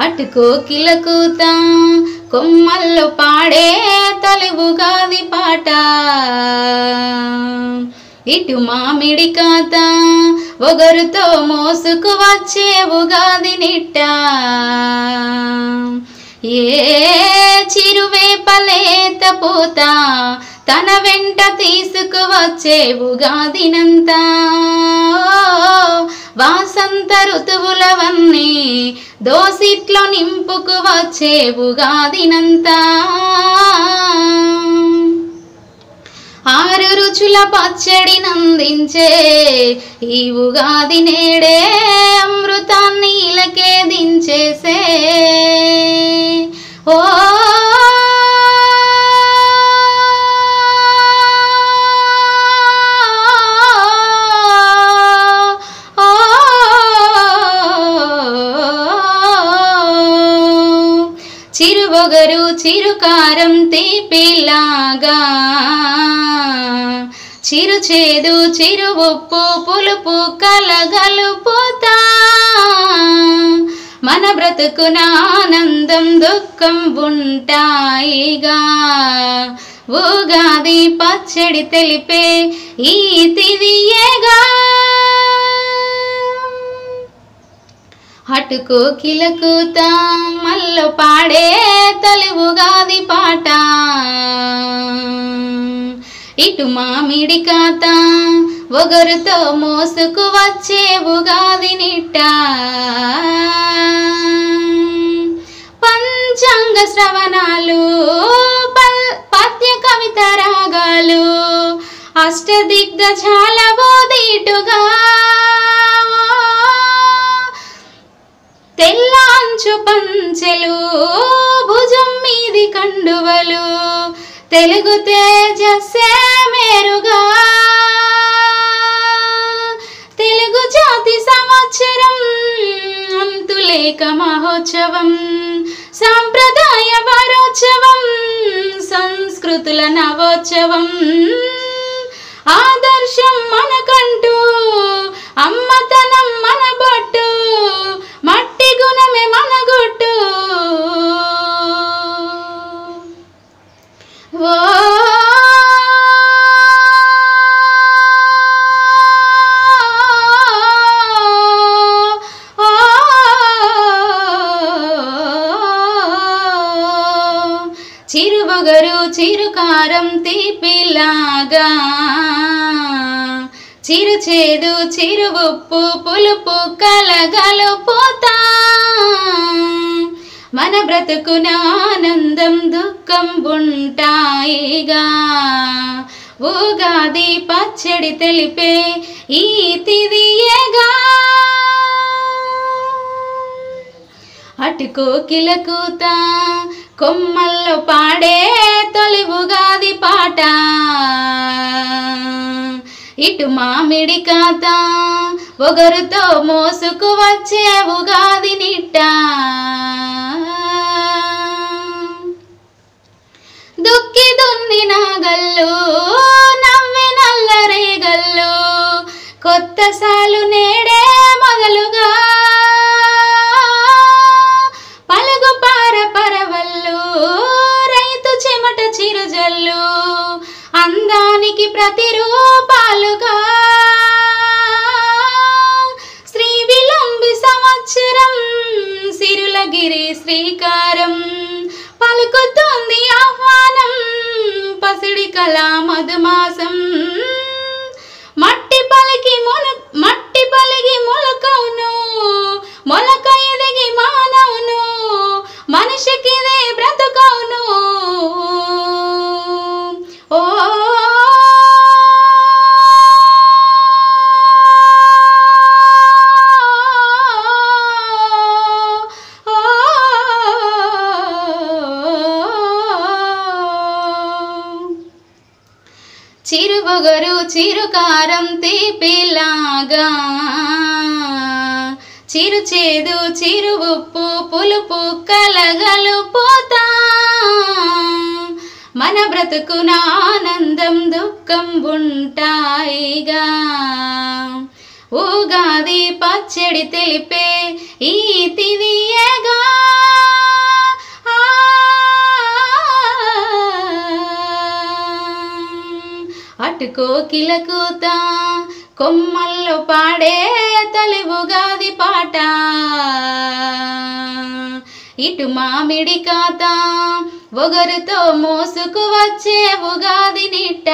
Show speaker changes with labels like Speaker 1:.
Speaker 1: అటు కోకిల కూత కొమ్మల్లో పాడే తలువుగాది పాట ఇటు మామిడి కాత ఒగరుతో మోసుకు వచ్చే ఉగాది నిట్ట. ఏ చిరువేపలేత పూత తన వెంట తీసుకువచ్చే ఉగాదినంతా. వాసంత ఋతువులవన్నీ దోసిట్లో నింపుకు వచ్చే ఉగాదినంతా. ఆరు రుచుల పచ్చడి నందించే ఈ ఉగాది నేడే అమృతాన్ని ఇలకే దించేసే. చిరుబొగరు చిరుకారం తీపిలాగా. చిరు చేదు చిరు ఉప్పు పులుపు కలగలుపుతా. మన బ్రతుకున ఆనందం దుఃఖం ఉంటాయిగా. ఉగాది పచ్చడి తెలిపే ఈ తిదియేగా అటుకు కిలకుతా మల్ల ఉగాది పాట. ఇటు మామిడి కాత ఒగరుతో మోసుకు వచ్చే ఉగాది నిట్ట. పంచాంగ శ్రవణాలు పద్య కవిత రాగాలు అష్టదిగ్గజాల బోధీటుగా తెల్లాంచు పంచెలు భుజం మీది కండువలు తెలుగు తేజస్సే మేరుగా. తెలుగు జాతి సంవత్సరం అంతులేక మహోత్సవం సాంప్రదాయ వారోత్సవం సంస్కృతుల నవోత్సవం. ఆదర్శం మనకంటూ చిరుబొగరు చిరుకారం తీపిలాగా. చిరు చేదు చిరు ఉప్పు పులుపు కలగలుపుతా మన బ్రతుకున ఆనందం దుఃఖం ఉంటాయిగా. ఉగాది పచ్చడి తెలిపే ఈ తిదియగా అటు కోకిల కూత కొమ్మల్లో పాడే తొలి ఉగాది పాట. ఇటు మామిడి కాత ఒగరుతో మోసుకు వచ్చే ఉగాది నిట్ట. దుక్కి దున్ని నాగల్లు నవ్వి నల్లరేగల్లు కొత్త సాలు నేడే మొదలుగా. చిరుజల్లు అందానికి ప్రతిరూపాలుగా. శ్రీ విలంబి సంవత్సరం సిరులగిరి శ్రీకారం. పలుకుతోంది ఆహ్వానం పసిడి కళా మధుమాసం. మట్టి పలికి మును మట్టి పలికి చిరుబొగరు చిరుకారం తీపిలాగా. చిరు చేదు చిరు ఉప్పు పులుపు కలగలుపోతా మన బ్రతుకున ఆనందం దుఃఖం ఉంటాయిగా. ఉగాది పచ్చడి తెలిపే ఈ తివియగా కోకిల కూత కొమ్మల్లో పాడే తొలి ఉగాది పాట. ఇటు మామిడి కాత ఒగరుతో మోసుకు వచ్చే ఉగాది నిట్ట.